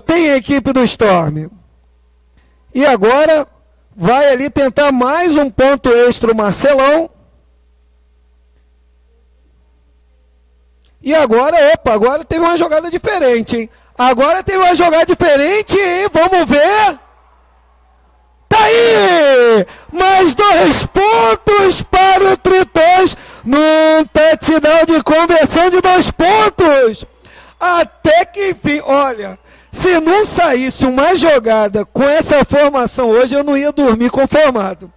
Tem a equipe do Storm. E agora vai ali tentar mais um ponto extra o Marcelão. E agora, opa, agora teve uma jogada diferente, hein? Agora teve uma jogada diferente? Vamos ver. Tá aí! Mais dois pontos para o Tritões num touchdown de conversão de dois pontos. Até que enfim, olha, se não saísse uma jogada com essa formação hoje, eu não ia dormir conformado.